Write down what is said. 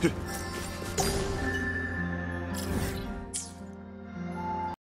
对。